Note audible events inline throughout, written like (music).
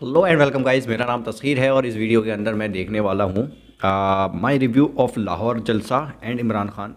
Hello and welcome guys मेरा नाम तस्खीर है और इस वीडियो के अंदर मैं देखने वाला हूँ माय रिव्यू ऑफ़ लाहौर जलसा and Imran Khan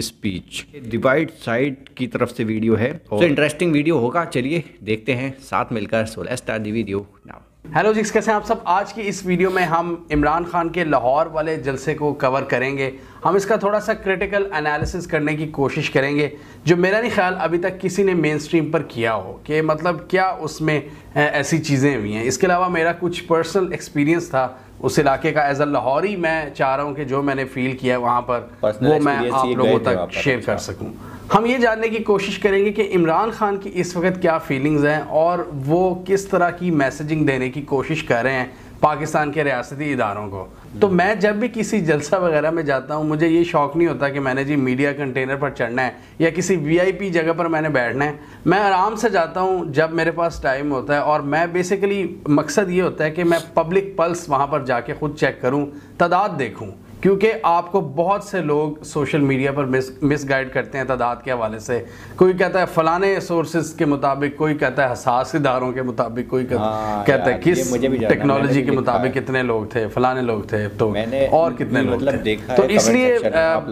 speech divide side की तरफ़ से वीडियो है तो इंटरेस्टिंग वीडियो होगा। चलिए देखते हैं, साथ मिलकर। So let's start video now hello जिक्स कैसे हैं आप सब? आज की इस वीडियो में हम इमरान खान के लाहौर वाले जलसे को कवर करेंगे। हम इसका थोड़ा सा क्रिटिकल एनालिसिस करने की कोशिश करेंगे, जो मेरा नहीं ख्याल अभी तक किसी ने मेन स्ट्रीम पर किया हो, कि मतलब क्या उसमें ऐसी चीज़ें हुई हैं। इसके अलावा मेरा कुछ पर्सनल एक्सपीरियंस था उस इलाके का एज अ लाहौरी मैं चाह रहा हूँ कि जो मैंने फील किया है वहाँ पर वो मैं आप लोगों तक शेयर कर। सकूँ हम ये जानने की कोशिश करेंगे कि इमरान खान की इस वक्त क्या फीलिंग्स हैं और वो किस तरह की मैसेजिंग देने की कोशिश कर रहे हैं पाकिस्तान के रियासती इदारों को। तो मैं जब भी किसी जलसा वगैरह में जाता हूँ, मुझे ये शौक नहीं होता कि मैंने जी मीडिया कंटेनर पर चढ़ना है या किसी वीआईपी जगह पर मैंने बैठना है। मैं आराम से जाता हूँ जब मेरे पास टाइम होता है और मैं बेसिकली मकसद ये होता है कि मैं पब्लिक पल्स वहाँ पर जाके खुद चेक करूँ, तादाद देखूँ। क्योंकि आपको बहुत से लोग सोशल मीडिया पर मिस मिस गाइड करते हैं तादाद के हवाले से। कोई कहता है फलाने सोर्सेज के मुताबिक कोई कहता है हसास इदारों के मुताबिक कोई कहता, हाँ, कहता है किस टेक्नोलॉजी के मुताबिक कितने लोग थे फलाने लोग थे तो और कितने लोग मतलब थे? तो इसलिए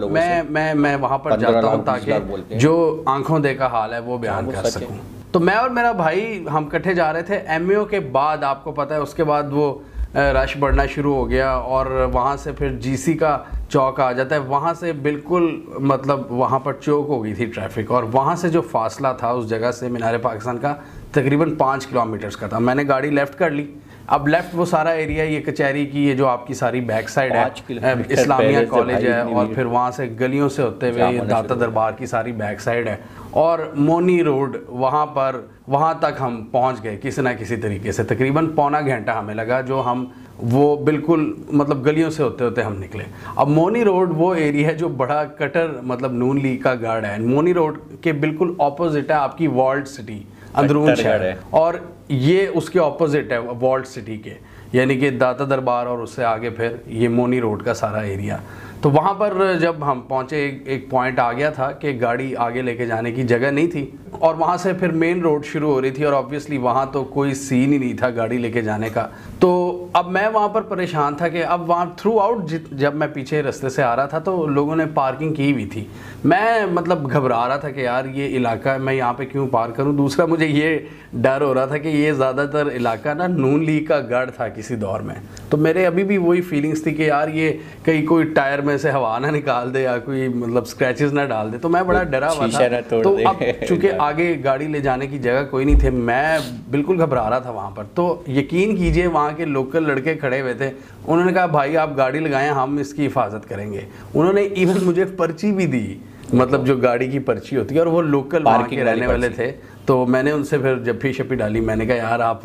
मैं मैं मैं वहाँ पर जाता हूँ ताकि जो आँखों देखा हाल है वो बयान कर सकूँ। तो मैं और मेरा भाई हम कट्ठे जा रहे थे एम के बाद आपको पता है उसके बाद वो रश बढ़ना शुरू हो गया और वहाँ से फिर जीसी का चौक आ जाता है। वहाँ से बिल्कुल मतलब वहाँ पर चौक हो गई थी ट्रैफ़िक और वहाँ से जो फासला था उस जगह से मीनार पाकिस्तान का तकरीबन पाँच किलोमीटर्स का था। मैंने गाड़ी लेफ़्ट कर ली। अब लेफ़्ट वो सारा एरिया ये कचहरी की ये जो आपकी सारी बैक साइड है इस्लामिया कॉलेज है और फिर वहाँ से गलियों से होते हुए दाता दरबार की सारी बैक साइड है। और मोनी रोड वहाँ पर वहाँ तक हम पहुँच गए किसी ना किसी तरीके से। तकरीबन पौना घंटा हमें लगा जो हम वो बिल्कुल मतलब गलियों से होते होते हम निकले। अब मोनी रोड वो एरिया है जो बड़ा कटर मतलब नून ली का गार्ड है। मोनी रोड के बिल्कुल ऑपोजिट है आपकी वर्ल्ड सिटी अंदरून शहर। है। और ये उसके ऑपोजिट है वॉल्ट सिटी के। यानी कि दाता दरबार और उससे आगे फिर ये मोनी रोड का सारा एरिया। तो वहाँ पर जब हम पहुँचे एक, एक पॉइंट आ गया था कि गाड़ी आगे लेके जाने की जगह नहीं थी और वहाँ से फिर मेन रोड शुरू हो रही थी और ऑब्वियसली वहाँ तो कोई सीन ही नहीं था गाड़ी लेके जाने का। तो अब मैं वहाँ पर परेशान था कि अब वहाँ थ्रू आउट जब मैं पीछे रास्ते से आ रहा था तो लोगों ने पार्किंग की हुई थी। मैं मतलब घबरा रहा था कि यार ये इलाका मैं यहाँ पे क्यों पार करूँ? दूसरा मुझे ये डर हो रहा था कि ये ज़्यादातर इलाका ना नून लीग का गढ़ था किसी दौर में। तो मेरे अभी भी वही फीलिंग्स थी कि यार ये कहीं कोई टायर में से हवा ना निकाल दे या कोई मतलब स्क्रैचेस ना डाल दे। तो मैं बड़ा डरा हुआ था। तो अब चूँकि (laughs) आगे गाड़ी ले जाने की जगह कोई नहीं थे मैं बिल्कुल घबरा रहा था वहाँ पर। तो यकीन कीजिए वहाँ के लोकल लड़के खड़े हुए थे उन्होंने कहा भाई आप गाड़ी लगाएँ हम इसकी हिफाजत करेंगे। उन्होंने इवन मुझे पर्ची भी दी मतलब जो गाड़ी की पर्ची होती है और वो लोकल वहाँ के रहने वाले थे। तो मैंने उनसे फिर जफ्फी शफी डाली मैंने कहा यार आप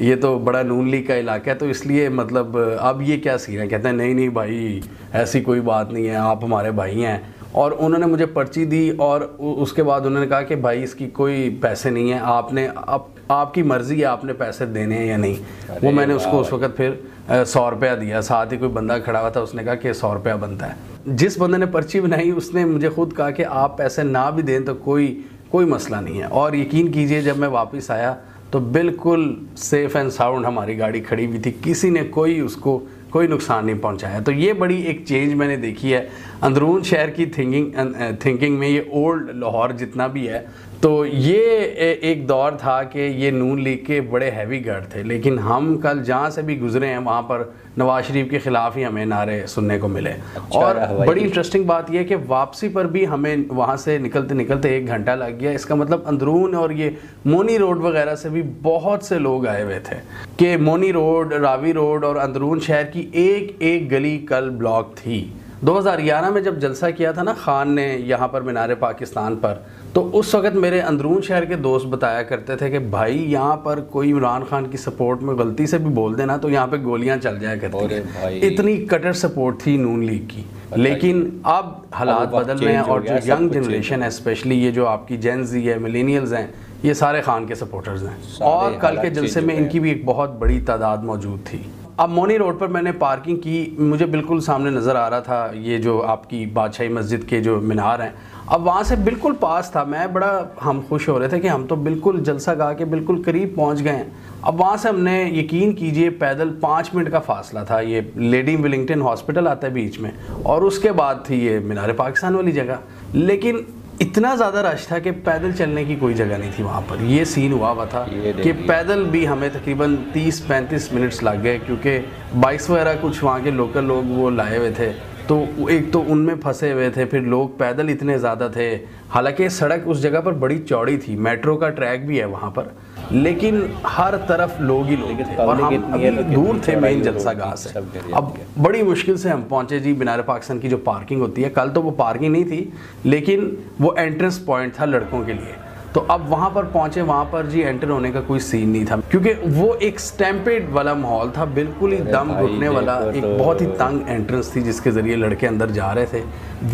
ये तो बड़ा नून लीग का इलाका है तो इसलिए मतलब अब ये क्या सीन है? कहते हैं नहीं नहीं भाई ऐसी कोई बात नहीं है आप हमारे भाई हैं। और उन्होंने मुझे पर्ची दी और उसके बाद उन्होंने कहा कि भाई इसकी कोई पैसे नहीं है आपने आप आपकी मर्ज़ी है आपने पैसे देने हैं या नहीं। वो मैंने उसको उस वक्त फिर सौ रुपया दिया। साथ ही कोई बंदा खड़ा हुआ था उसने कहा कि सौ रुपया बनता है। जिस बंदे ने पर्ची बनाई उसने मुझे खुद कहा कि आप पैसे ना भी दें तो कोई कोई मसला नहीं है। और यकीन कीजिए जब मैं वापस आया तो बिल्कुल सेफ़ एंड साउंड हमारी गाड़ी खड़ी हुई थी। किसी ने कोई उसको कोई नुकसान नहीं पहुँचाया। तो ये बड़ी एक चेंज मैंने देखी है। अंदरून शहर की थिंकिंग थिंकिंग में ये ओल्ड लाहौर जितना भी है तो ये एक दौर था कि ये नून लीग के बड़े हैवी गढ़ थे। लेकिन हम कल जहाँ से भी गुजरे हैं वहाँ पर नवाज़ शरीफ के ख़िलाफ़ ही हमें नारे सुनने को मिले। अच्छा और बड़ी इंटरेस्टिंग बात यह है कि वापसी पर भी हमें वहाँ से निकलते निकलते एक घंटा लग गया। इसका मतलब अंदरून और ये मोनी रोड वगैरह से भी बहुत से लोग आए हुए थे कि मोनी रोड रावी रोड और अंदरून शहर की एक एक गली कल ब्लॉक थी। 2011 में जब जलसा किया था ना खान ने यहाँ पर मीनार पाकिस्तान पर तो उस वक्त मेरे अंदरून शहर के दोस्त बताया करते थे कि भाई यहाँ पर कोई इमरान खान की सपोर्ट में गलती से भी बोल देना तो यहाँ पे गोलियाँ चल जाया करती हैं। इतनी कटर सपोर्ट थी नून लीग की। लेकिन अब हालात बदल रहे हैं और जो यंग जनरेशन है स्पेशली ये जो आपकी जेंजी है मिलीनियल्स हैं ये सारे खान के सपोर्टर्स हैं। और कल के जलसे में इनकी भी एक बहुत बड़ी तादाद मौजूद थी। अब मोनी रोड पर मैंने पार्किंग की मुझे बिल्कुल सामने नज़र आ रहा था ये जो आपकी बादशाही मस्जिद के जो मीनार हैं अब वहाँ से बिल्कुल पास था मैं बड़ा हम खुश हो रहे थे कि हम तो बिल्कुल जलसा गा के बिल्कुल करीब पहुँच गए हैं। अब वहाँ से हमने यकीन कीजिए पैदल पाँच मिनट का फासला था ये लेडी विलिंगटन हॉस्पिटल आता है बीच में और उसके बाद थी ये मीनार पाकिस्तान वाली जगह। लेकिन इतना ज़्यादा रश था कि पैदल चलने की कोई जगह नहीं थी वहाँ पर। ये सीन हुआ हुआ था कि पैदल भी हमें तकरीबन 30-35 मिनट्स लग गए क्योंकि बाइक्स वगैरह कुछ वहाँ के लोकल लोग वो लाए हुए थे। तो एक तो उनमें फंसे हुए थे फिर लोग पैदल इतने ज़्यादा थे। हालाँकि सड़क उस जगह पर बड़ी चौड़ी थी मेट्रो का ट्रैक भी है वहाँ पर। लेकिन हर तरफ़ लोग ही लोग थे और हम अभी दूर थे मेन जलसा गाह से। अब बड़ी मुश्किल से हम पहुँचे जी मीनार पाकिस्तान की जो पार्किंग होती है कल तो वो पार्किंग नहीं थी लेकिन वो एंट्रेंस पॉइंट था लड़कों के लिए। तो अब वहाँ पर पहुँचे वहाँ पर जी एंटर होने का कोई सीन नहीं था। क्योंकि वो एक स्टैम्पेड वाला माहौल था बिल्कुल ही दम घुटने वाला एक बहुत ही तंग एंट्रेंस थी जिसके ज़रिए लड़के अंदर जा रहे थे।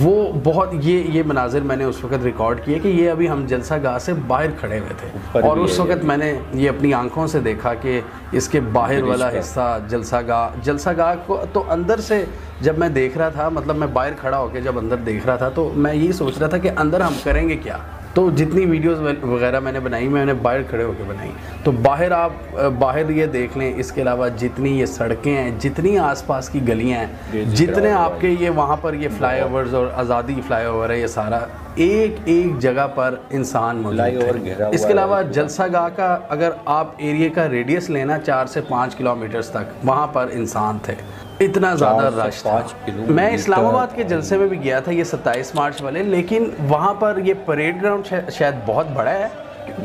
वो बहुत ये ये मनाजिर मैंने उस वक्त रिकॉर्ड किए कि ये अभी हम जलसा गाह से बाहर खड़े हुए थे। और उस वक्त मैंने ये अपनी आँखों से देखा कि इसके बाहर वाला हिस्सा जलसा गाह जलसा गाह को तो अंदर से जब मैं देख रहा था मतलब मैं बाहर खड़ा होकर जब अंदर देख रहा था तो मैं यही सोच रहा था कि अंदर हम करेंगे क्या? तो जितनी वीडियोस वगैरह मैंने बनाई मैंने बाहर खड़े होकर बनाई। तो बाहर आप बाहर ये देख लें इसके अलावा जितनी ये सड़कें हैं जितनी आसपास की गलियाँ हैं जितने आपके ये वहाँ पर ये फ्लाईओवर्स और आज़ादी फ्लाईओवर है ये सारा एक एक जगह पर इंसान है। इसके अलावा जलसा गाह का अगर आप एरिए का रेडियस लेना चार से पाँच किलोमीटर्स तक वहाँ पर इंसान थे। इतना ज़्यादा रश था। मैं इस्लामाबाद के जलसे में भी गया था ये 27 मार्च वाले लेकिन वहाँ पर ये परेड ग्राउंड शायद बहुत बड़ा है।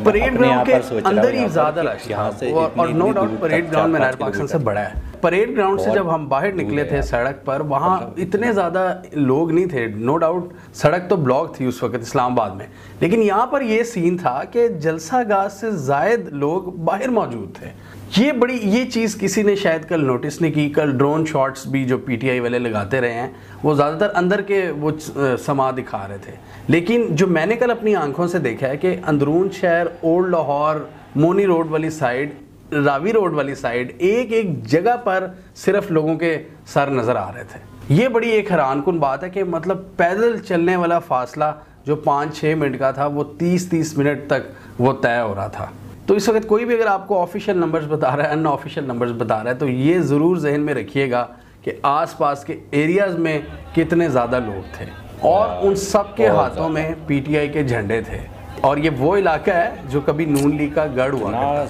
परेड ग्राउंड के अंदर ही ज़्यादा रश था। और नो डाउट परेड ग्राउंड में पाकिस्तान से बड़ा है। परेड ग्राउंड से जब हम बाहर निकले थे सड़क पर वहाँ मतलब इतने ज़्यादा लोग नहीं थे नो डाउट सड़क तो ब्लॉक थी उस वक्त इस्लामाबाद में। लेकिन यहाँ पर यह सीन था कि जलसा गाज से जायद लोग बाहर मौजूद थे। ये बड़ी, ये चीज़ किसी ने शायद कल नोटिस नहीं की, कल ड्रोन शॉट्स भी जो पीटीआई वाले लगाते रहे हैं, वो ज़्यादातर अंदर के वो समा दिखा रहे थे। लेकिन जो मैंने कल अपनी आँखों से देखा है कि अंदरून शहर ओल्ड लाहौर मोनी रोड वाली साइड रावी रोड वाली साइड एक एक जगह पर सिर्फ़ लोगों के सर नज़र आ रहे थे। ये बड़ी एक हैरान कन बात है कि मतलब पैदल चलने वाला फासला जो पाँच छः मिनट का था, वो तीस तीस मिनट तक वो तय हो रहा था। तो इस वक्त कोई भी अगर आपको ऑफिशियल नंबर्स बता रहा है अनऑफिशियल नंबर्स बता रहा है तो ये ज़रूर जहन में रखिएगा कि आसपास के एरियाज़ में कितने ज़्यादा लोग थे। और उन सब के हाथों में पीटीआई के झंडे थे। और ये वो इलाका है जो कभी नून लीग का गढ़ हुआ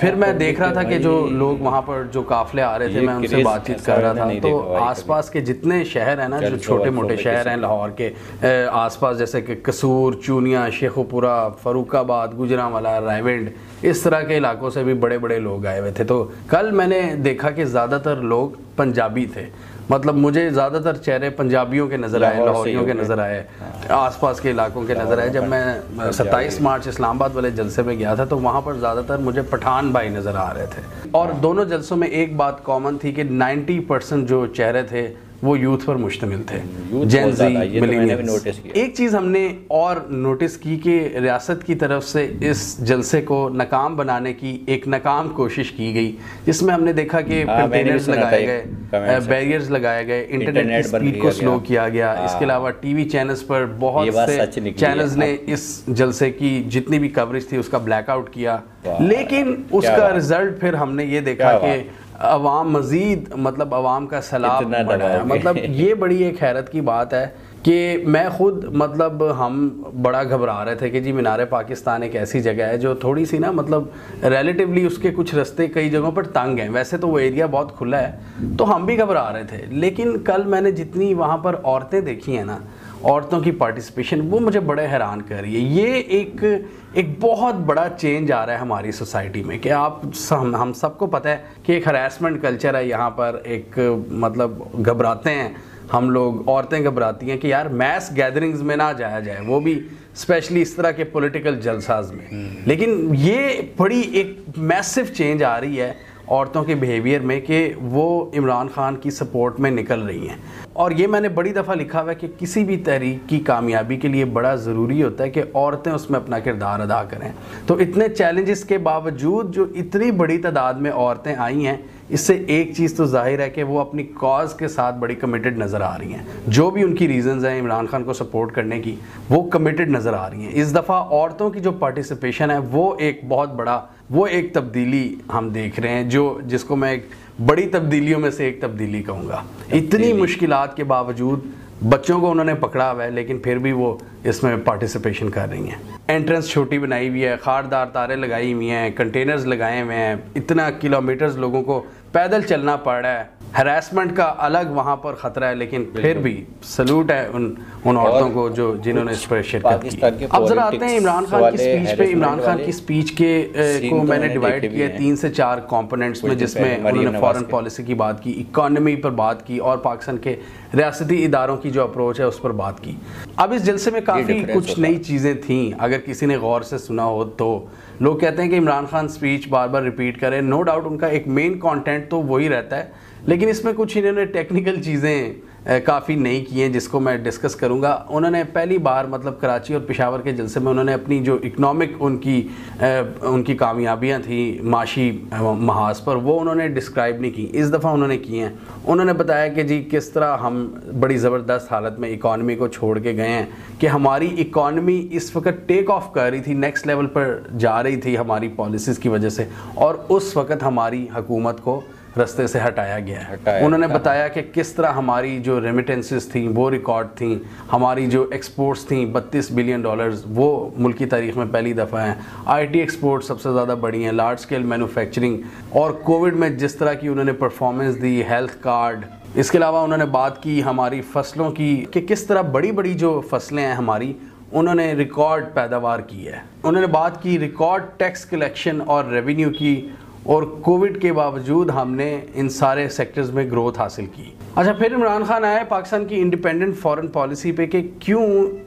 फिर मैं देख रहा था कि जो लोग वहाँ पर जो काफले आ रहे थे मैं उनसे बातचीत कर रहा था। तो आसपास के जितने शहर हैं ना जो छोटे मोटे शहर हैं लाहौर के आसपास जैसे कि कसूर चूनिया शेखोपुरा फरूखाबाद गुजरावाला रायवेंड इस तरह के इलाकों से भी बड़े बड़े लोग आए हुए थे। तो कल मैंने देखा कि ज़्यादातर लोग पंजाबी थे। मतलब मुझे ज़्यादातर चेहरे पंजाबियों के नज़र आए लाहौरियों के नज़र आए आस आसपास के इलाकों के नज़र आए। जब मैं सत्ताईस मार्च इस्लामाबाद वाले जलसे में गया था तो वहाँ पर ज़्यादातर मुझे पठान भाई नज़र आ रहे थे। और दोनों जलसों में एक बात कॉमन थी कि 90 परसेंट जो चेहरे थे वो यूथ पर मुश्तमिल थे तो एक चीज़ हमने और नोटिस की कि रियासत की तरफ़ से इस जलसे को नाकाम बनाने की एक नाकाम कोशिश की गई जिसमें हमने देखा कि कंटेनर्स हाँ, लगाए गए बैरियर्स लगाए गए इंटरनेट की स्पीड को स्लो किया गया। हाँ। इसके अलावा टीवी चैनल्स पर बहुत से चैनल्स ने इस जलसे की जितनी भी कवरेज थी उसका ब्लैकआउट किया। लेकिन उसका रिज़ल्ट फिर हमने ये देखा कि अवाम मज़ीद मतलब अवाम का सलाब मतलब ये बड़ी एक हैरत की बात है कि मैं खुद मतलब हम बड़ा घबरा रहे थे कि जी मीनार पाकिस्तान एक ऐसी जगह है जो थोड़ी सी ना मतलब रिलेटिवली उसके कुछ रास्ते कई जगहों पर तंग हैं। वैसे तो वो एरिया बहुत खुला है तो हम भी घबरा रहे थे। लेकिन कल मैंने जितनी वहाँ पर औरतें देखी हैं ना औरतों की पार्टिसिपेशन वो मुझे बड़े हैरान कर रही है। ये एक एक बहुत बड़ा चेंज आ रहा है हमारी सोसाइटी में कि आप हम हम सबको पता है कि एक हरासमेंट कल्चर है यहाँ पर एक मतलब घबराते हैं। हम लोग औरतें घबराती हैं कि यार मैस गैदरिंग्स में ना जाया जाए। वो भी स्पेशली इस तरह के पॉलिटिकल जलसाज में। हम्म। लेकिन ये बड़ी एक मैसिव चेंज आ रही है औरतों के बिहेवियर में कि वो इमरान खान की सपोर्ट में निकल रही हैं। और ये मैंने बड़ी दफ़ा लिखा हुआ है कि किसी भी तहरीक की कामयाबी के लिए बड़ा ज़रूरी होता है कि औरतें उसमें अपना किरदार अदा करें। तो इतने चैलेंजेस के बावजूद जो इतनी बड़ी तादाद में औरतें आई हैं, इससे एक चीज़ तो ज़ाहिर है कि वो अपनी कॉज के साथ बड़ी कमिटेड नज़र आ रही हैं। जो भी उनकी रीजंस हैं इमरान खान को सपोर्ट करने की, वो कमिटेड नज़र आ रही हैं। इस दफ़ा औरतों की जो पार्टिसिपेशन है, वो एक बहुत बड़ा वो एक तब्दीली हम देख रहे हैं जो जिसको मैं एक बड़ी तब्दीलियों में से एक तब्दीली कहूँगा। इतनी मुश्किल के बावजूद बच्चों को उन्होंने पकड़ा हुआ है लेकिन फिर भी वो इसमें पार्टिसिपेशन कर रही हैं। एंट्रेंस छोटी बनाई हुई है खारदार तारे लगाई हुई हैं कंटेनर्स लगाए हुए हैं इतना किलोमीटर्स लोगों को पैदल चलना पड़ रहा है। हरासमेंट का अलग वहाँ पर ख़तरा है लेकिन फिर भी सलूट है उन उन औरतों को जो जिन्होंने इस पर शिरकत की अब जरा आते हैं इमरान खान की स्पीच पे। इमरान खान की स्पीच के को तो मैंने डिवाइड किया तीन से चार कंपोनेंट्स में जिसमें उन्होंने फॉरेन पॉलिसी की। बात की इकोनॉमी पर बात की और पाकिस्तान के रियासती इदारों की जो अप्रोच है उस पर बात की। अब इस जलसे में काफ़ी कुछ नई चीज़ें थीं। अगर किसी ने गौर से सुना हो तो लोग कहते हैं कि इमरान खान स्पीच बार बार रिपीट करें। नो डाउट उनका एक मेन कॉन्टेंट तो वही रहता है। लेकिन इसमें कुछ इन्होंने टेक्निकल चीज़ें काफ़ी नई की हैं, जिसको मैं डिस्कस करूँगा। उन्होंने पहली बार मतलब कराची और पेशावर के जलसे में उन्होंने अपनी जो इकनॉमिक उनकी उनकी कामयाबियाँ थी, माशी महाज पर, वो उन्होंने डिस्क्राइब नहीं की। इस दफ़ा उन्होंने की हैं। उन्होंने बताया कि जी, किस तरह हम बड़ी ज़बरदस्त हालत में इकॉनमी को छोड़ के गए हैं, कि हमारी इकॉनमी इस वक्त टेक ऑफ़ कर रही थी नेक्स्ट लेवल पर जा रही थी हमारी पॉलिसीज़ की वजह से, और उस वक्त हमारी हुकूमत को रस्ते से हटाया गया है। उन्होंने बताया कि किस तरह हमारी जो रेमिटेंसेस थी वो रिकॉर्ड थी हमारी जो एक्सपोर्ट्स थी 32 बिलियन डॉलर्स वो मुल्की तारीख में पहली दफ़ा हैं। आईटी एक्सपोर्ट सबसे ज़्यादा बड़ी हैं लार्ज स्केल मैन्युफैक्चरिंग और कोविड में जिस तरह की उन्होंने परफॉर्मेंस दी हेल्थ कार्ड इसके अलावा उन्होंने बात की हमारी फ़सलों की कि किस तरह बड़ी बड़ी जो फ़सलें हैं हमारी उन्होंने रिकॉर्ड पैदावार की है। उन्होंने बात की रिकॉर्ड टैक्स कलेक्शन और रेवेन्यू की और कोविड के बावजूद हमने इन सारे सेक्टर्स में ग्रोथ हासिल की। अच्छा फिर इमरान खान आए पाकिस्तान की इंडिपेंडेंट फॉरेन पॉलिसी पे कि क्यों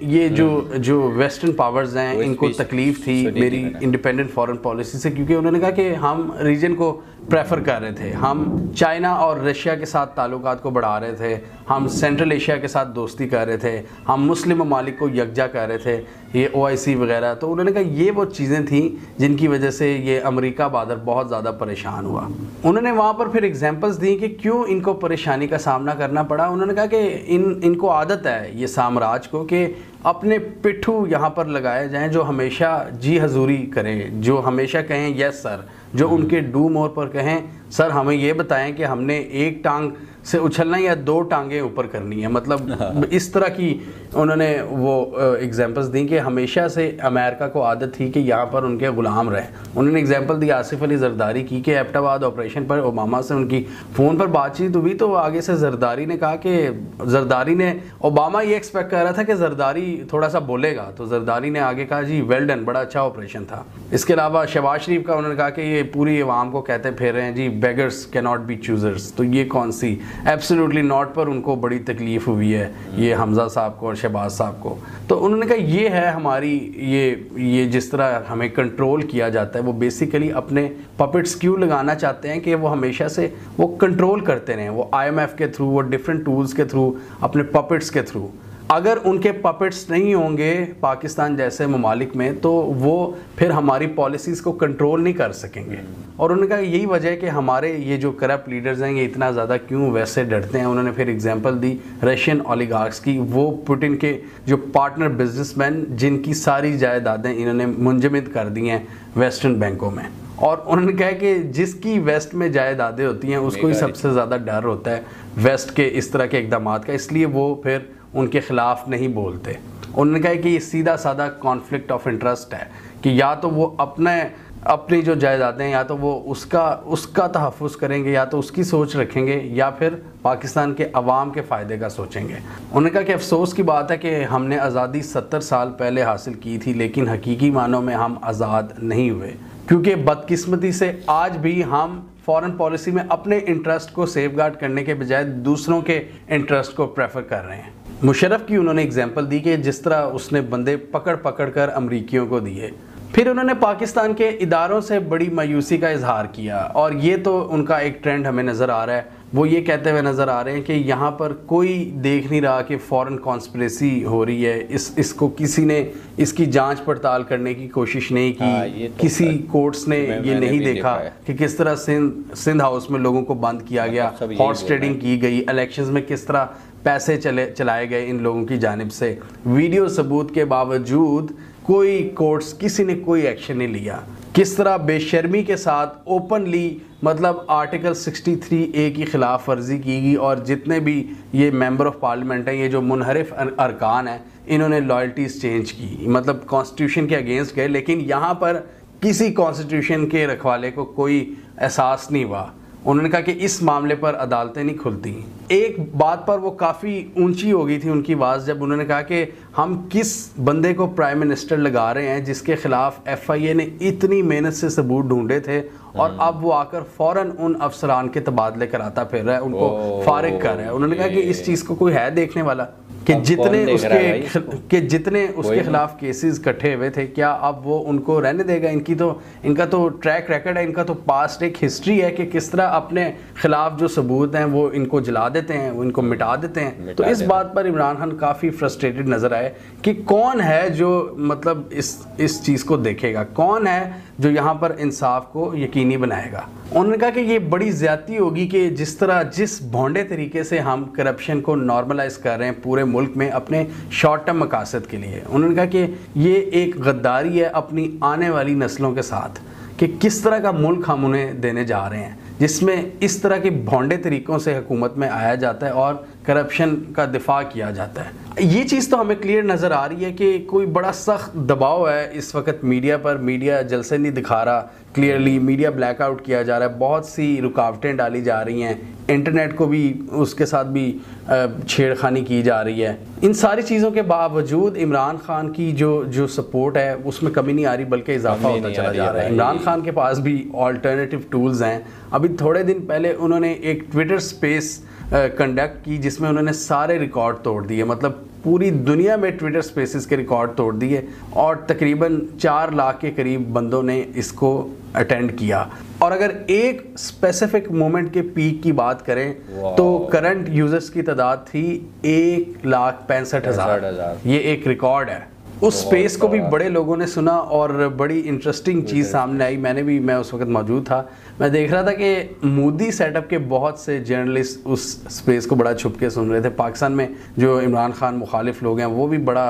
ये जो हम्म। जो वेस्टर्न पावर्स हैं इनको तकलीफ़ थी मेरी इंडिपेंडेंट फॉरेन पॉलिसी से? क्योंकि उन्होंने कहा कि हम रीजन को प्रेफर कर रहे थे। हम चाइना और रशिया के साथ ताल्लुक को बढ़ा रहे थे। हम सेंट्रल एशिया के साथ दोस्ती कर रहे थे। हम मुस्लिम ममालिक को यकजा कर रहे थे। ये ओआईसी वगैरह तो उन्होंने कहा, ये वो चीज़ें थी जिनकी वजह से ये अमेरिका बादर बहुत ज़्यादा परेशान हुआ। उन्होंने वहाँ पर फिर एग्जांपल्स दी कि क्यों इनको परेशानी का सामना करना पड़ा। उन्होंने कहा कि इन, इनको आदत है ये साम्राज्य को कि अपने पिट्ठू यहाँ पर लगाए जाएँ जो हमेशा जी हजूरी करें, जो हमेशा कहें, यस, सर जो। उनके डू मोर पर कहें, सर, हमें ये बताएँ कि हमने एक टांग से उछलना या दो टांगे ऊपर करनी है। मतलब हाँ। इस तरह की उन्होंने वो एग्जांपल्स दी कि हमेशा से अमेरिका को आदत थी कि यहाँ पर उनके ग़ुलाम रहे। उन्होंने एग्जांपल दी आसिफ अली जरदारी की कि एबटाबाद ऑपरेशन पर ओबामा से उनकी फ़ोन पर बातचीत हुई तो आगे से जरदारी ने कहा कि जरदारी ने ओबामा ये एक्सपेक्ट कर रहा था कि जरदारी थोड़ा सा बोलेगा। तो जरदारी ने आगे कहा जी वेल डन बड़ा अच्छा ऑपरेशन था। इसके अलावा शहबाज शरीफ का उन्होंने कहा कि ये पूरी आवाम को कहते फिर रहे हैं जी beggars can not be choosers तो ये कौन सी एब्सोल्युटली नॉट पर उनको बड़ी तकलीफ़ हुई है ये हमज़ा साहब को और शहबाज साहब को। तो उन्होंने कहा, ये है हमारी, ये ये जिस तरह हमें कंट्रोल किया जाता है, वो बेसिकली अपने पपिट्स क्यों लगाना चाहते हैं कि वो हमेशा से वो कंट्रोल करते रहें? वो आईएमएफ के थ्रू वो डिफरेंट टूल्स के थ्रू अपने पपेट्स के थ्रू अगर उनके पपेट्स नहीं होंगे पाकिस्तान जैसे ममालिक में तो वो फिर हमारी पॉलिसीज़ को कंट्रोल नहीं कर सकेंगे। और उन्होंने कहा यही वजह है कि हमारे ये जो करप्ट लीडर्स हैं ये इतना ज़्यादा क्यों वैसे डरते हैं? उन्होंने फिर एग्जांपल दी रशियन ओलिगार्क्स की। वो पुटिन के जो पार्टनर बिजनेसमैन जिनकी सारी जायदादें इन्होंने मुंजमद कर दी हैं वेस्टर्न बैंकों में। और उन्होंने कहा कि जिसकी वेस्ट में जायदादें होती हैं उसको ही सबसे ज़्यादा डर होता है वेस्ट के इस तरह के इकदाम का। इसलिए वो फिर उनके ख़िलाफ़ नहीं बोलते। उन्होंने कहा कि ये सीधा साधा कॉन्फ्लिक्ट ऑफ़ इंटरेस्ट है कि या तो वो अपने, अपनी जो जायदादें या तो वो उसका उसका तहफ़ करेंगे, या तो उसकी सोच रखेंगे, या फिर पाकिस्तान के अवाम के फ़ायदे का सोचेंगे। उन्होंने कहा कि अफसोस की बात है कि हमने आज़ादी सत्तर साल पहले हासिल की थी, लेकिन हकीकी मानों में हम आज़ाद नहीं हुए। क्योंकि बदकिस्मती से आज भी हम फॉरेन पॉलिसी में अपने इंटरेस्ट को सेफ़ करने के बजाय दूसरों के इंटरेस्ट को प्रेफर कर रहे हैं। मुशरफ की उन्होंने एग्ज़ाम्पल दी कि जिस तरह उसने बंदे पकड़ पकड़ कर अमरीकियों को दिए, फिर उन्होंने पाकिस्तान के इदारों से बड़ी मायूसी का इजहार किया और ये तो उनका एक ट्रेंड हमें नज़र आ रहा है। वो ये कहते हुए नज़र आ रहे हैं कि यहाँ पर कोई देख नहीं रहा कि फॉरेन कॉन्स्परेसी हो रही है। इस इसको किसी ने इसकी जाँच पड़ताल करने की कोशिश नहीं की। हाँ, तो किसी कोर्ट्स ने मैं- ये नहीं देखा देखा कि किस तरह सिंध सिंध हाउस में लोगों को बंद किया गया हॉर्स ट्रेडिंग की गई इलेक्शंस में किस तरह पैसे चले चलाए गए इन लोगों की जानब से। वीडियो सबूत के बावजूद कोई कोर्ट्स किसी ने कोई एक्शन नहीं लिया। किस तरह बेशर्मी के साथ ओपनली मतलब आर्टिकल 63 ए की खिलाफ वर्जी की गई और जितने भी ये मेंबर ऑफ़ पार्लियामेंट हैं, ये जो मुनहरफ अरकान हैं, इन्होंने लॉयल्टीज़ चेंज की। मतलब कॉन्स्टिट्यूशन के अगेंस्ट गए, लेकिन यहाँ पर किसी कॉन्स्टिट्यूशन के रखवाले को कोई एहसास नहीं हुआ। उन्होंने कहा कि इस मामले पर अदालतें नहीं खुलती। एक बात पर वो काफ़ी ऊँची हो गई थी उनकी आवाज़ जब उन्होंने कहा कि हम किस बंदे को प्राइम मिनिस्टर लगा रहे हैं जिसके खिलाफ एफआईए ने इतनी मेहनत से सबूत ढूंढे थे और अब वो आकर फ़ौरन उन अफसरान के तबादले कराता फिर रहा है उनको फारिग कर रहा है। उन्होंने कहा कि इस चीज़ को कोई है देखने वाला? कि जितने उसके कि जितने उसके खिलाफ केसेस इकट्ठे हुए थे क्या अब वो उनको रहने देगा? इनकी तो इनका तो ट्रैक रिकॉर्ड है इनका तो पास्ट एक हिस्ट्री है कि किस तरह अपने खिलाफ जो सबूत हैं वो इनको जला देते हैं वो इनको मिटा देते हैं। मिटा तो इस बात पर इमरान खान काफ़ी फ्रस्ट्रेटेड नज़र आए कि कौन है जो मतलब इस इस चीज़ को देखेगा? कौन है जो यहाँ पर इंसाफ को यकीनी बनाएगा? उन्होंने कहा कि ये बड़ी ज़्यादती होगी कि जिस तरह जिस भोंडे तरीके से हम करप्शन को नॉर्मलाइज कर रहे हैं पूरे मुल्क में अपने शॉर्ट टर्म मकासद के लिए। उन्होंने कहा कि ये एक गद्दारी है अपनी आने वाली नस्लों के साथ कि किस तरह का मुल्क हम उन्हें देने जा रहे हैं, जिसमें इस तरह के भोंडे तरीक़ों से हुकूमत में आया जाता है और करप्शन का दिफा किया जाता है। ये चीज़ तो हमें क्लियर नज़र आ रही है कि कोई बड़ा सख्त दबाव है इस वक्त मीडिया पर। मीडिया जलसे नहीं दिखा रहा। क्लियरली मीडिया ब्लैकआउट किया जा रहा है। बहुत सी रुकावटें डाली जा रही हैं। इंटरनेट को भी उसके साथ भी छेड़खानी की जा रही है। इन सारी चीज़ों के बावजूद इमरान खान की जो जो सपोर्ट है उसमें कमी नहीं आ रही बल्कि इजाफा होता चला जा रहा है। इमरान खान के पास भी ऑल्टरनेटिव टूल्स हैं। अभी थोड़े दिन पहले उन्होंने एक ट्विटर स्पेस कंडक्ट की जिसमें उन्होंने सारे रिकॉर्ड तोड़ दिए। मतलब पूरी दुनिया में ट्विटर स्पेसिस के रिकॉर्ड तोड़ दिए और तकरीबन चार लाख के करीब बंदों ने इसको अटेंड किया। और अगर एक स्पेसिफिक मोमेंट के पीक की बात करें तो करंट यूज़र्स की तादाद थी एक लाख पैंसठ हज़ार। ये एक रिकॉर्ड है। उस स्पेस को भी बड़े लोगों ने सुना और बड़ी इंटरेस्टिंग चीज़ सामने आई। मैंने भी मैं उस वक्त मौजूद था। मैं देख रहा था कि मोदी सेटअप के बहुत से जर्नलिस्ट उस स्पेस को बड़ा छुप के सुन रहे थे। पाकिस्तान में जो इमरान खान मुखालिफ लोग हैं वो भी बड़ा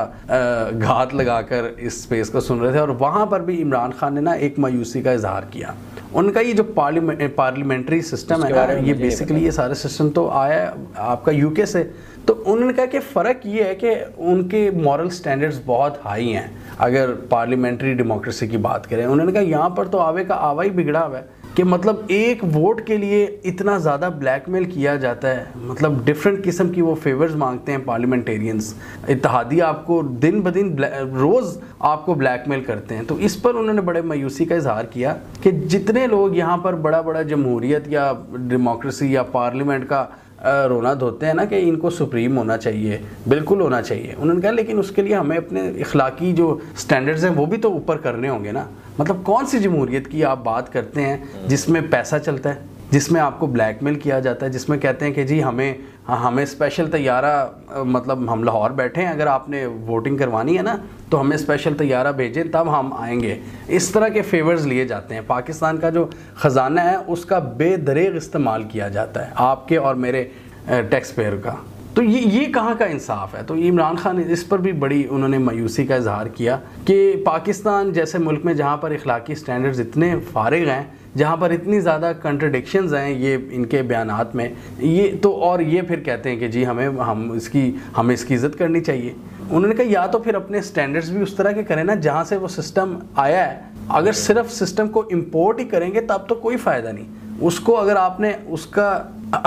घात लगाकर इस स्पेस को सुन रहे थे। और वहाँ पर भी इमरान खान ने ना एक मायूसी का इजहार किया। उनका ये जो पार्लियामेंट पार्लियामेंट्री सिस्टम है ना ये बेसिकली ये सारे सिस्टम तो आया आपका यूके से तो उन्होंने कहा कि फ़र्क ये है कि उनके मॉरल स्टैंडर्ड्स बहुत हाई हैं। अगर पार्लियामेंट्री डेमोक्रेसी की बात करें, उन्होंने कहा, यहाँ पर तो आवे का आवा ही बिगड़ा हुआ है। कि मतलब एक वोट के लिए इतना ज़्यादा ब्लैकमेल किया जाता है। मतलब डिफरेंट किस्म की वो फेवर्स मांगते हैं पार्लियामेंटेरियंस इतिहादी आपको दिन ब दिन रोज़ आपको ब्लैकमेल करते हैं। तो इस पर उन्होंने बड़े मायूसी का इजहार किया कि जितने लोग यहाँ पर बड़ा बड़ा जमहूरियत या डेमोक्रेसी या पार्लियामेंट का रोना धोते हैं ना कि इनको सुप्रीम होना चाहिए, बिल्कुल होना चाहिए। उन्होंने कहा, लेकिन उसके लिए हमें अपने इखलाकी जो स्टैंडर्ड्स हैं, वो भी तो ऊपर करने होंगे ना। मतलब कौन सी जमहूरीत की आप बात करते हैं, जिसमें पैसा चलता है, जिसमें आपको ब्लैकमेल किया जाता है, जिसमें कहते हैं कि जी, हमें हाँ, हमें स्पेशल तैयारा मतलब हम लाहौर बैठे हैं अगर आपने वोटिंग करवानी है ना तो हमें स्पेशल तैयारा भेजें तब हम आएँगे। इस तरह के फेवर्स लिए जाते हैं। पाकिस्तान का जो ख़जाना है उसका बेदरेग इस्तेमाल किया जाता है आपके और मेरे टैक्स पेयर का। तो ये ये कहाँ का इंसाफ है? तो इमरान खान इस पर भी बड़ी उन्होंने मायूसी का इजहार किया कि पाकिस्तान जैसे मुल्क में जहाँ पर इखलाकी स्टैंडर्ड्स इतने फारिग हैं जहाँ पर इतनी ज़्यादा कंट्रडिक्शंस हैं ये इनके बयान में। ये तो और ये फिर कहते हैं कि जी हमें, हम इसकी, हमें इसकी इज़्ज़त करनी चाहिए। उन्होंने कहा, या तो फिर अपने स्टैंडर्ड्स भी उस तरह के करें ना, जहाँ से वो सिस्टम आया है। अगर सिर्फ़ सिस्टम को इम्पोर्ट ही करेंगे, तब तो कोई फ़ायदा नहीं। उसको अगर आपने उसका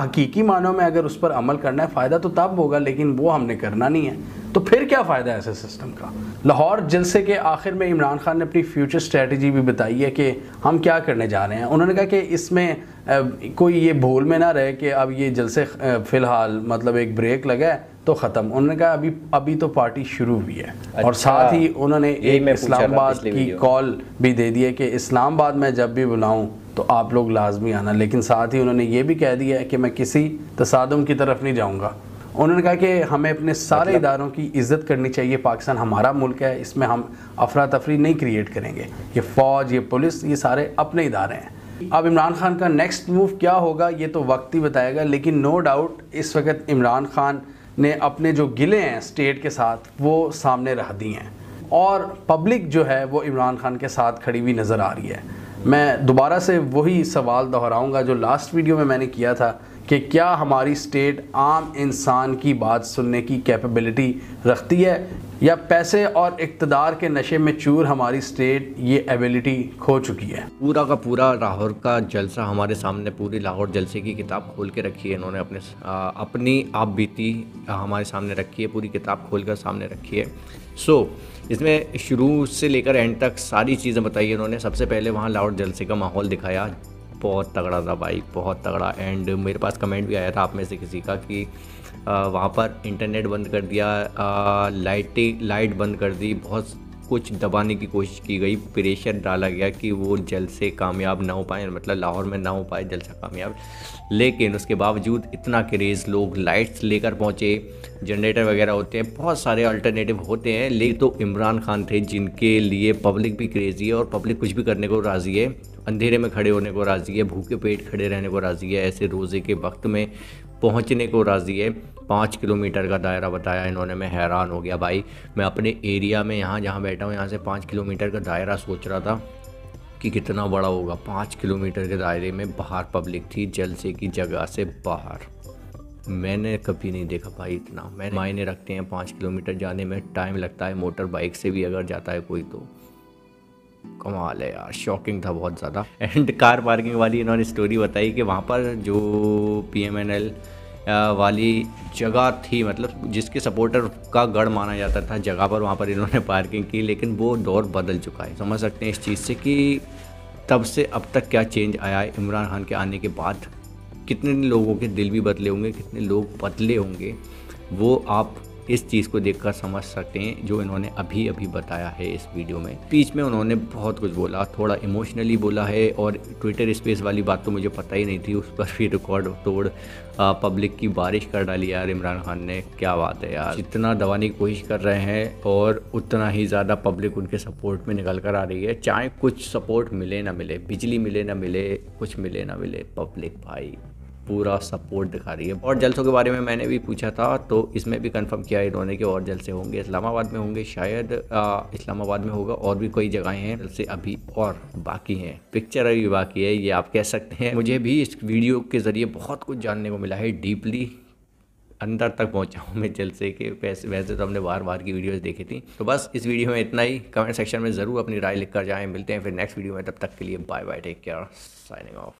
हकीकी मानों में अगर उस पर अमल करना है, फ़ायदा तो तब होगा, लेकिन वो हमने करना नहीं है। तो फिर क्या फ़ायदा है ऐसे सिस्टम का? लाहौर जलसे के आखिर में इमरान खान ने अपनी फ्यूचर स्ट्रेटजी भी बताई है कि हम क्या करने जा रहे हैं। उन्होंने कहा कि इसमें कोई ये भूल में ना रहे कि अब ये जलसे फ़िलहाल मतलब एक ब्रेक लगा है तो ख़त्म। उन्होंने कहा अभी अभी तो पार्टी शुरू हुई है। अच्छा, और साथ ही उन्होंने एक इस्लामाबाद की कॉल भी दे दी है कि इस्लामाबाद में जब भी बुलाऊं तो आप लोग लाजमी आना। लेकिन साथ ही उन्होंने ये भी कह दिया है कि मैं किसी तसादम की तरफ़ नहीं जाऊँगा। उन्होंने कहा कि हमें अपने सारे मतलब इदारों की इज़्ज़त करनी चाहिए। पाकिस्तान हमारा मुल्क है इसमें हम अफरा तफरी नहीं क्रिएट करेंगे। ये फ़ौज ये पुलिस ये सारे अपने इदारे हैं। अब इमरान खान का नेक्स्ट मूव क्या होगा ये तो वक्त ही बताएगा लेकिन नो डाउट इस वक्त इमरान खान ने अपने जो गिले हैं स्टेट के साथ वो सामने रख दिए हैं। और पब्लिक जो है वो इमरान खान के साथ खड़ी हुई नज़र आ रही है। मैं दोबारा से वही सवाल दोहराऊँगा जो लास्ट वीडियो में मैंने किया था कि क्या हमारी स्टेट आम इंसान की बात सुनने की कैपेबिलिटी रखती है? या पैसे और इकतदार के नशे में चूर हमारी स्टेट ये एबिलिटी खो चुकी है? पूरा का पूरा लाहौर का जलसा हमारे सामने पूरी लाहौर जलसे की किताब खोल के रखी है इन्होंने अपने आ, अपनी आप बीती हमारे सामने रखी है पूरी किताब खोल कर सामने रखी है। सो so, इसमें शुरू से लेकर एंड तक सारी चीज़ें बताई इन्होंने। सबसे पहले वहाँ लाहौर जलसे का माहौल दिखाया। बहुत तगड़ा था भाई, बहुत तगड़ा। एंड मेरे पास कमेंट भी आया था आप में से किसी का कि वहाँ पर इंटरनेट बंद कर दिया लाइटें लाइट बंद कर दी। बहुत कुछ दबाने की कोशिश की गई प्रेशर डाला गया कि वो जल्द से कामयाब ना हो पाए मतलब लाहौर में ना हो पाए जल्द से कामयाब। लेकिन उसके बावजूद इतना क्रेज़ लोग लाइट्स लेकर पहुँचे जनरेटर वगैरह होते हैं, बहुत सारे अल्टरनेटिव होते हैं। लेकिन तो इमरान खान थे, जिनके लिए पब्लिक भी क्रेज़ी है और पब्लिक कुछ भी करने को राज़ी है। अंधेरे में खड़े होने को राज़ी है, भूखे पेट खड़े रहने को राज़ी है, ऐसे रोज़े के वक्त में पहुँचने को राज़ी है। पाँच किलोमीटर का दायरा बताया इन्होंने, मैं हैरान हो गया भाई। मैं अपने एरिया में यहाँ, जहाँ बैठा हूँ, यहाँ से पाँच किलोमीटर का दायरा सोच रहा था कि कितना बड़ा होगा। पाँच किलोमीटर के दायरे में बाहर पब्लिक थी, जलसे की जगह से बाहर। मैंने कभी नहीं देखा भाई इतना। मैं मायने रखते हैं पाँच किलोमीटर जाने में। टाइम लगता है, मोटर बाइक से भी अगर जाता है कोई तो। कमाल है यार शॉकिंग था बहुत ज़्यादा। एंड कार पार्किंग वाली इन्होंने स्टोरी बताई कि वहाँ पर जो पी एम एन एल वाली जगह थी मतलब जिसके सपोर्टर का गढ़ माना जाता था, जगह पर वहाँ पर इन्होंने पार्किंग की, लेकिन वो दौर बदल चुका है। समझ सकते हैं इस चीज़ से कि तब से अब तक क्या चेंज आया है? इमरान खान के आने के बाद कितने लोगों के दिल भी बदले होंगे, कितने लोग बदले होंगे, वो आप इस चीज़ को देखकर समझ सकते हैं, जो इन्होंने अभी अभी बताया है इस वीडियो में। बीच में उन्होंने बहुत कुछ बोला, थोड़ा इमोशनली बोला है और ट्विटर स्पेस वाली बात तो मुझे पता ही नहीं थी, उस पर भी रिकॉर्ड तोड़ पब्लिक की बारिश कर डाली यार इमरान खान ने। क्या बात है यार। जितना दबाने की कोशिश कर रहे हैं और उतना ही ज़्यादा पब्लिक उनके सपोर्ट में निकल कर आ रही है। चाहे कुछ सपोर्ट मिले ना मिले, बिजली मिले ना मिले, कुछ मिले ना मिले पब्लिक भाई। पूरा सपोर्ट दिखा रही है। और जलसों के बारे में मैंने भी पूछा था तो इसमें भी कंफर्म किया इन्होंने कि और जलसे होंगे, इस्लामाबाद में होंगे शायद इस्लामाबाद में होगा और भी कई जगहें हैं, जलसे अभी और बाकी हैं। पिक्चर अभी बाकी है, ये आप कह सकते हैं। मुझे भी इस वीडियो के ज़रिए बहुत कुछ जानने को मिला है डीपली अंदर तक पहुँचा हूँ मैं जलसे के। वैसे वैसे तो हमने बार बार की वीडियोस देखी थी। तो बस इस वीडियो में इतना ही। कमेंट सेक्शन में ज़रूर अपनी राय लिख कर जाएँ। मिलते हैं फिर नेक्स्ट वीडियो में। तब तक के लिए bye bye take care signing off